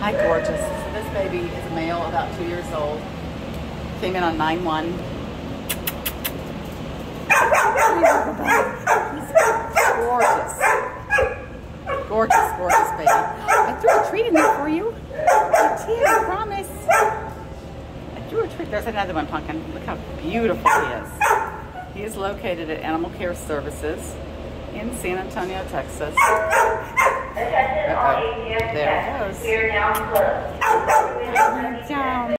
Hi, gorgeous. So this baby is a male, about two years old. Came in on 9-1. He's gorgeous. Gorgeous, gorgeous baby. I threw a treat in there for you. I did, I promise. I threw a treat. There's another one, Pumpkin. Look how beautiful he is. He is located at Animal Care Services in San Antonio, Texas. ATM There it goes.